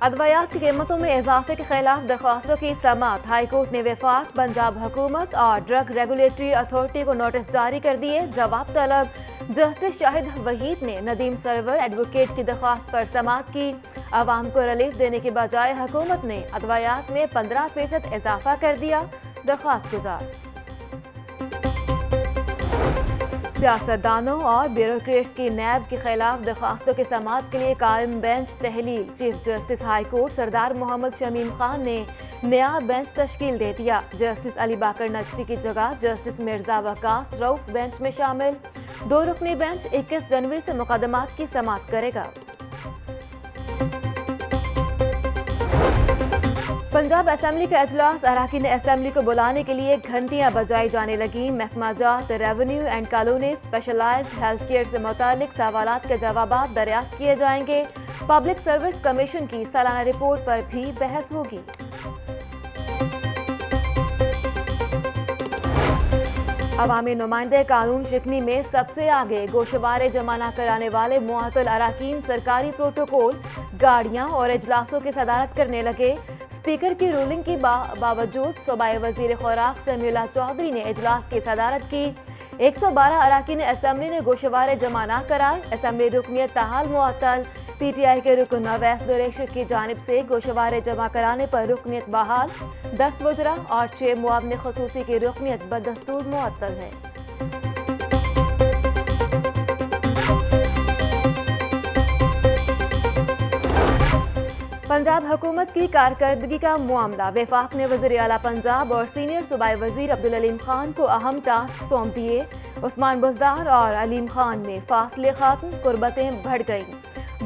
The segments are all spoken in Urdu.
ادویات کی قیمتوں میں اضافے کے خلاف درخواستوں کی سماعت۔ ہائی کورٹ نے وفاق پنجاب حکومت اور ڈرگ ریگولیٹری اتھارٹی کو نوٹس جاری کر دیے۔ جواب طلب، جسٹس شاہد وحید نے ندیم سرور ایڈوکیٹ کی درخواست پر سماعت کی۔ عوام کو ریلیف دینے کے بجائے حکومت نے ادویات میں پندرہ فیصد اضافہ کر دیا۔ درخواست گزار۔ سیاستدانوں اور بیوروکریٹس کی نیب کے خلاف درخواستوں کے سماعت کے لیے قائم بینچ تحلیل۔ چیف جسٹس ہائی کورٹ سردار محمد شمیم خان نے نیا بینچ تشکیل دے دیا۔ جسٹس علی باکر نجفی کی جگہ جسٹس مرزا وقاص روف بینچ میں شامل۔ دو رکنی بینچ اکیس جنوری سے مقدمات کی سماعت کرے گا۔ پنجاب اسمبلی کا اجلاس، اراکین اسمبلی کو بلانے کے لیے گھنٹیاں بجائی جانے لگیں۔ محکمہ جات، revenue and colony specialised health care سے متعلق سوالات کے جوابات دریافت کیے جائیں گے۔ پبلک سروس کمیشن کی سالانہ رپورٹ پر بھی بحث ہوگی۔ عوامی نمائندے قانون شکنی میں سب سے آگے گوشوارے جمع نہ کرانے والے معطل اراکین سرکاری پروٹوکول، گاڑیاں اور اجلاسوں کی صدارت کرنے لگے۔ اسپیکر کی رولنگ کی باوجود صوبائی وزیر خوراک سمیولہ چودھری نے اجلاس کی صدارت کی۔ ایک سو بارہ اراکین اسمبلی نے گوشوارے جمع نہ کرائے اسمبلی رکنیت تحال معطل۔ پی ٹی آئی کے رکن نویس دوریشر کی جانب سے گوشوارے جمع کرانے پر رکنیت بحال۔ دست وزراء اور چھ معاون خصوصی کی رکنیت بدستور معطل ہے۔ پنجاب حکومت کی کارکردگی کا معاملہ۔ وفاق نے وزیر اعلیٰ پنجاب اور سینئر صوبائی وزیر عبدالعلیم خان کو اہم ٹاسک سونپ دیے۔ عثمان بزدار اور علیم خان میں فاصلے ختم قربتیں بڑھ گئیں۔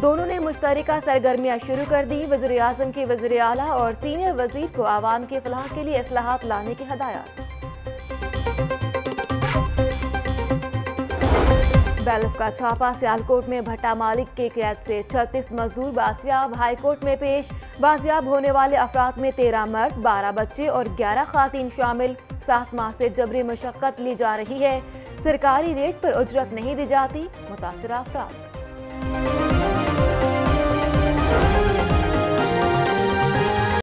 دونوں نے مشترکہ سرگرمیاں شروع کر دیں۔ وزیر اعظم کی وزیر اعلیٰ اور سینئر وزیر کو عوام کی فلاح کے لیے اصلاحات لانے کی ہدایات۔ بیلف کا چھاپا سیالکوٹ میں بھٹا مالک کے قید سے چھتیس مزدور بازیاب ہائی کورٹ میں پیش۔ بازیاب ہونے والے افراد میں تیرہ مرد، بارہ بچے اور گیارہ خواتین شامل۔ سات ماہ سے جبری مشقت لی جا رہی ہے۔ سرکاری ریٹ پر اجرت نہیں دی جاتی، متاثرہ افراد۔